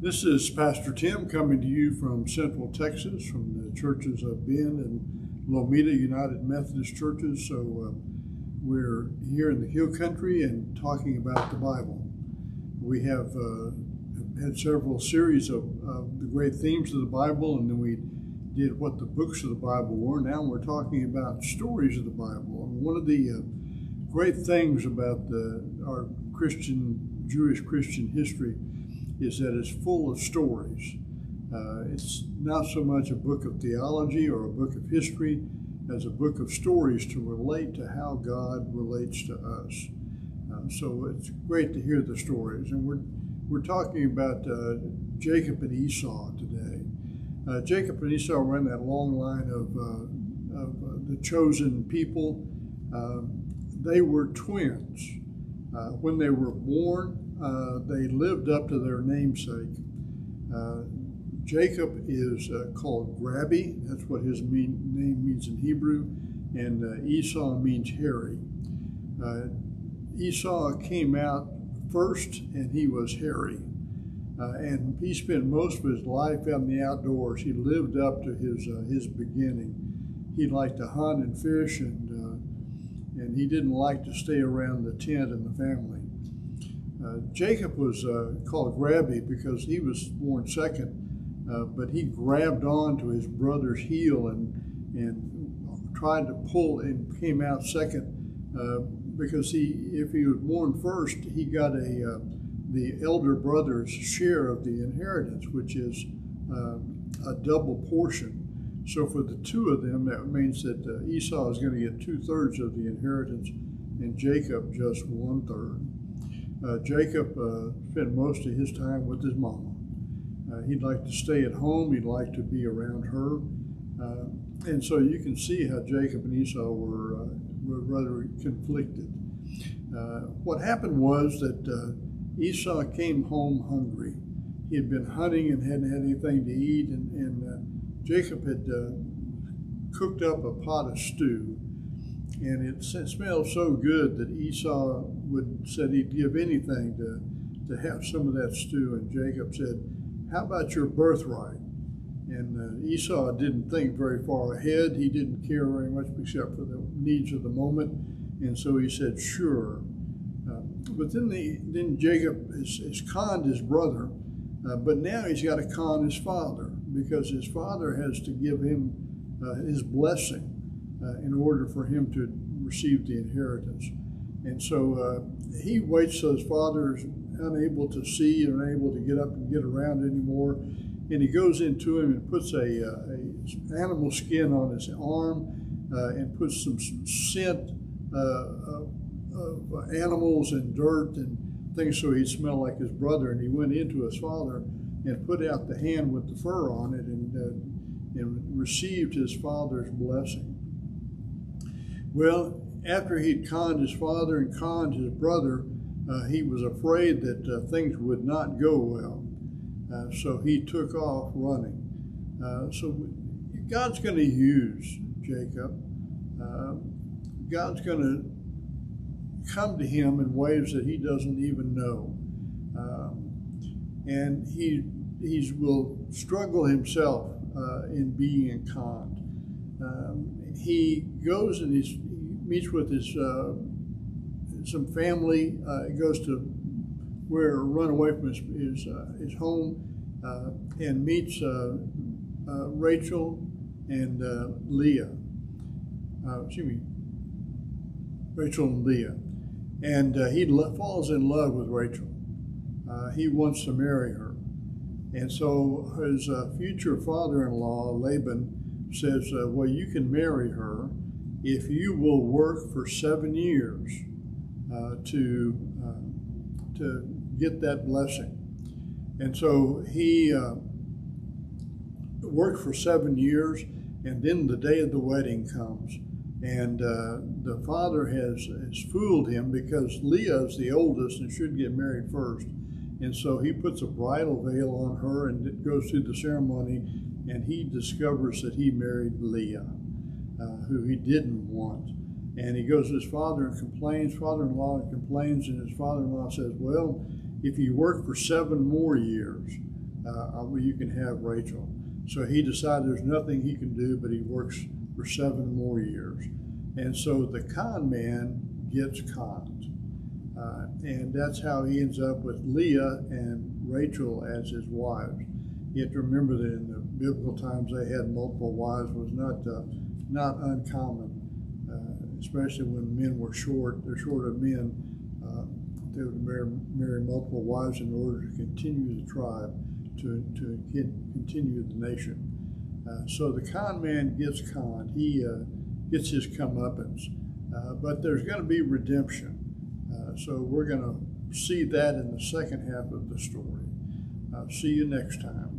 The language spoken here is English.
This is Pastor Tim coming to you from Central Texas, from the churches of Bend and Lometa United Methodist Churches. So uh, we're here in the Hill Country and talking about the Bible. We have uh, had several series of, of, the great themes of the Bible, and then we did what the books of the Bible were. Now we're talking about stories of the Bible. And one of the uh, great things about the, our Christian, Jewish Christian history is that it's full of stories. Uh, it's not so much a book of theology or a book of history as a book of stories to relate to how God relates to us. Uh, so it's great to hear the stories. And we're, we're talking about uh, Jacob and Esau today. Uh, Jacob and Esau were in that long line of, uh, of uh, the chosen people. They were twins. when they were born, uh, they lived up to their namesake. Uh, Jacob is uh, called Grabby, that's what his mean, name means in Hebrew, and uh, Esau means hairy. Uh, Esau came out first and he was hairy. and he spent most of his life out in the outdoors. He lived up to his, his beginning. He liked to hunt and fish, and, and he didn't like to stay around the tent and the family. Uh, Jacob was uh, called Grabby because he was born second, uh, but he grabbed on to his brother's heel and and tried to pull and came out second uh, because he, if he was born first, he got a uh, the elder brother's share of the inheritance, which is a double portion. So for the two of them, that means that Esau is going to get two thirds of the inheritance, and Jacob just one third uh, Jacob uh, spent most of his time with his mama. Uh, he'd like to stay at home. He'd like to be around her. Uh, and so you can see how Jacob and Esau were, uh, were rather conflicted. Uh, what happened was that Esau came home hungry. He had been hunting and hadn't had anything to eat, and, and Jacob had cooked up a pot of stew and it smelled so good that Esau would said he'd give anything to to have some of that stew. And Jacob said, "How about your birthright?" And uh, Esau didn't think very far ahead. He didn't care very much except for the needs of the moment, and so he said, "Sure." Uh, but then the then Jacob has, has conned his brother, uh, but now he's got to con his father because his father has to give him uh, his blessing uh, in order for him to receive the inheritance. And so uh, he waits till his father is unable to see and unable to get up and get around anymore. And he goes into him and puts a, uh, a animal skin on his arm uh, and puts some scent of, of animals and dirt and things so he'd smell like his brother. And he went into his father and put out the hand with the fur on it and, uh, and received his father's blessing. Well, after he'd conned his father and conned his brother, uh, he was afraid that uh, things would not go well. Uh, so he took off running. Uh, so God's going to use Jacob. Uh, God's going to come to him in ways that he doesn't even know. Um, and he he will struggle himself uh, in being conned. Um, he goes and he meets with his uh, some family. Uh, he goes to where run away from his his, uh, his home uh, and meets uh, uh, Rachel and Leah. excuse me, Rachel and Leah, and he lo- falls in love with Rachel. he wants to marry her, and so his future father-in-law Laban says, uh, Well, you can marry her if you will work for seven years uh, to, uh, to get that blessing. And so he uh, worked for seven years, and then the day of the wedding comes. And uh, the father has, has fooled him because Leah is the oldest and should get married first. And so he puts a bridal veil on her and goes through the ceremony and he discovers that he married Leah, uh, who he didn't want. And he goes to his father and complains, father-in-law complains, and his father-in-law says, well, if you work for seven more years, uh, you can have Rachel. So he decided there's nothing he can do, but he works for seven more years. And so the con man gets conned. Uh, and that's how he ends up with Leah and Rachel as his wives. You have to remember that in the biblical times they had multiple wives was not uh, not uncommon, uh, especially when men were short. They're short of men. Uh, they would marry, marry multiple wives in order to continue the tribe, to to continue the nation. Uh, so the con man gets conned. He uh, gets his comeuppance. Uh, but there's going to be redemption. Uh, so we're going to see that in the second half of the story. Uh, see you next time.